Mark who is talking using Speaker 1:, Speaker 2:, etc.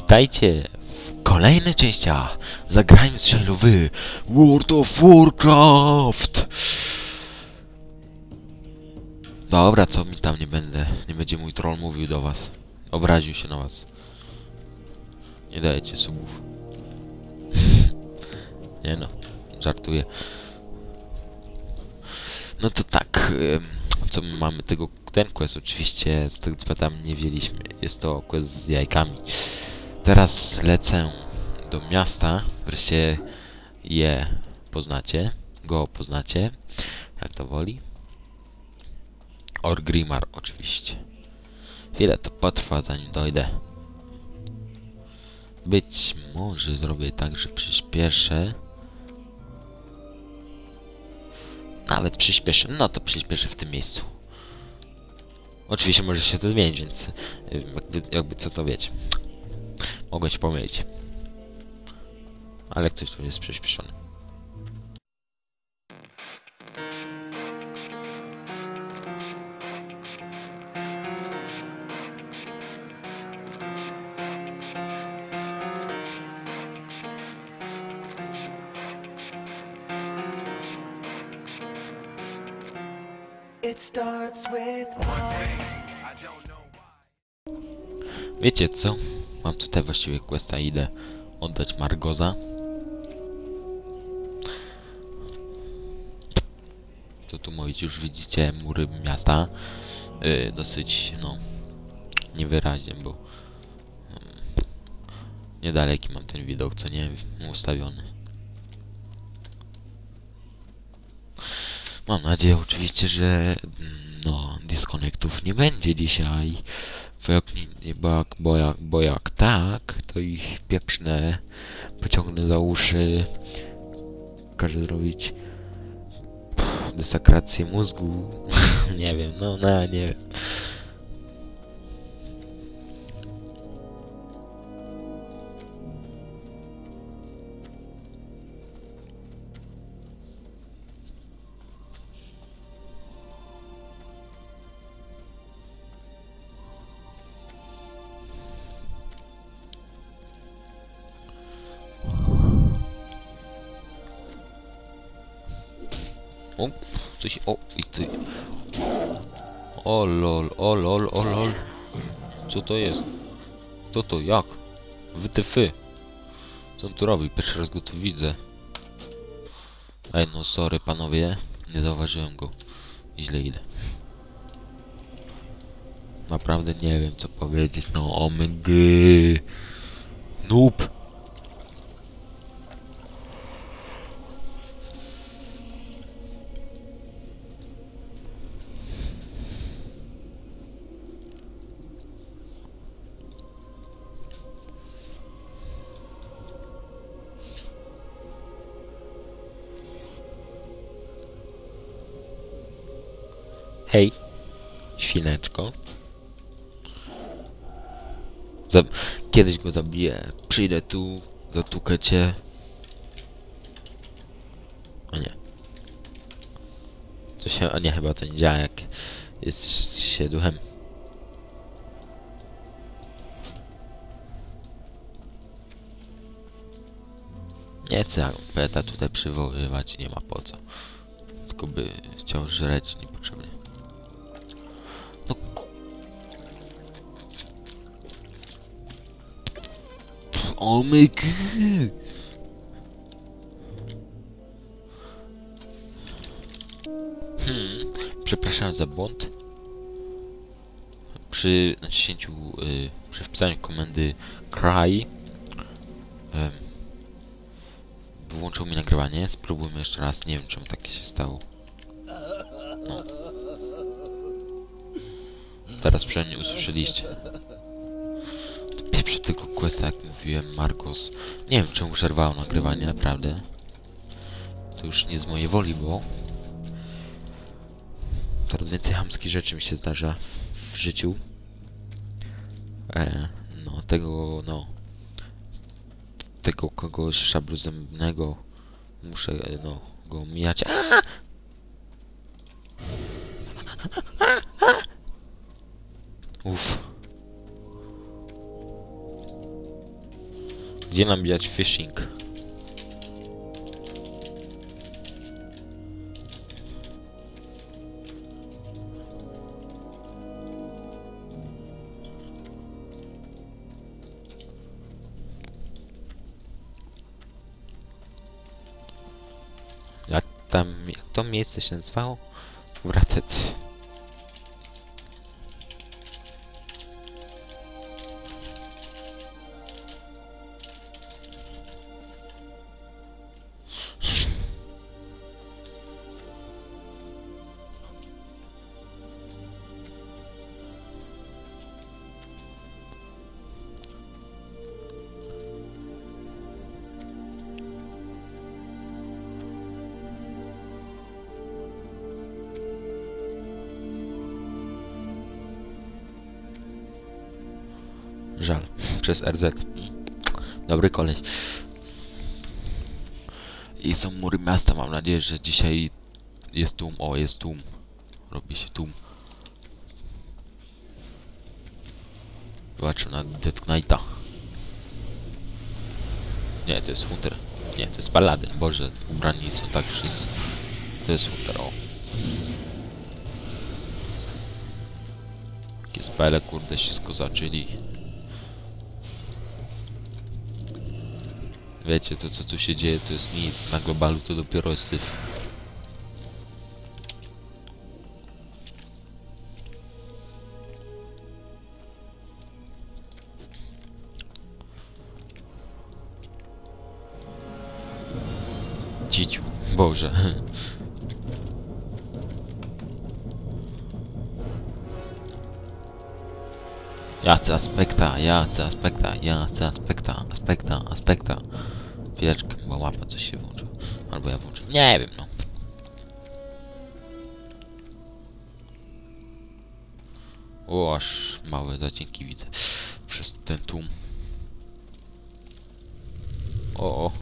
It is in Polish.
Speaker 1: Witajcie w kolejnych częściach Zagrajmy z w World of Warcraft! Dobra, co mi tam nie będę. Nie będzie mój troll mówił do was. Obraził się na was. Nie dajecie subów. nie no, żartuję. No to tak, co my mamy tego, ten quest oczywiście, z tego co pamiętam nie wzięliśmy, jest to quest z jajkami. Teraz lecę do miasta, wreszcie je poznacie, go poznacie, jak to woli. Orgrimmar oczywiście. Chwilę to potrwa zanim dojdę. Być może zrobię tak, że przyspieszę. Nawet przyspieszę. No to przyspieszę w tym miejscu. Oczywiście może się to zmienić, więc jakby, jakby co to wiecie. Mogę się pomylić. Ale coś tu jest
Speaker 2: with
Speaker 1: Wiecie co? Mam tutaj właściwie questa idę oddać Margoza. Co tu mówić, już widzicie mury miasta. Yy, dosyć, no, niewyraźnie, bo mm, niedaleki mam ten widok, co nie, ustawiony. Mam nadzieję oczywiście, że mm, no, disconnectów nie będzie dzisiaj. Bo jak, nie- bo jak, bo jak, bo jak tak, to ich pieprzne, pociągnę za uszy, każę zrobić pff, desakrację mózgu. nie wiem, no, no, nie wiem. O, coś, o, i ty. O lol, o lol, o lol. Co to jest? Kto to? Jak? Wytyfy. Co on tu robi? Pierwszy raz go tu widzę. Ej, no sorry panowie. Nie zauważyłem go. Źle idę. Naprawdę nie wiem co powiedzieć. No, omygy. Noob. Hej, świneczko. Zab Kiedyś go zabiję. Przyjdę tu, zatukę cię. O nie. Co się... A nie, chyba to nie działa jak jest się duchem. Nie chcę peta tutaj przywoływać, nie ma po co. Tylko by chciał żreć niepotrzebnie. Pff, O my. Hmm, przepraszam za błąd. Przy naciśnięciu, y, przy wpisaniu komendy cry wyłączył mi nagrywanie. Spróbujmy jeszcze raz. Nie wiem czemu tak się stało. No. Teraz przynajmniej usłyszeliście. Tego questa, jak mówiłem, Marcos. Nie wiem, czemu przerwało nagrywanie, naprawdę. To już nie z mojej woli było. Coraz więcej hamskich rzeczy mi się zdarza w życiu. E, no, tego, no... Tego kogoś szablozębnego muszę, e, no, go mijać. Uff. Gdzie nabijać phishing? Jak tam, jak to miejsce się nazywało? Wracet. Żal. Przez RZ. Dobry koleś. I są mury miasta. Mam nadzieję, że dzisiaj jest tłum. O, jest tłum. Robi się tłum. Zobaczmy na Dead Knighta. Nie, to jest Hunter. Nie, to jest Paladin. Boże, ubrani są tak wszyscy. To jest Hunter, o. Jakie spele, kurde, wszystko zaczęli. Wiecie, to co tu się dzieje to jest nic, na globalu to dopiero jest syf. Ciciu, Boże. Jacy aspekta, jacy aspekta, jacy aspekta, aspekta, aspekta. Chwileczkę, bo mapa coś się włączyła. Albo ja włączę. Nie wiem, no. O, aż małe zacienki widzę. Przez ten tłum. O, o.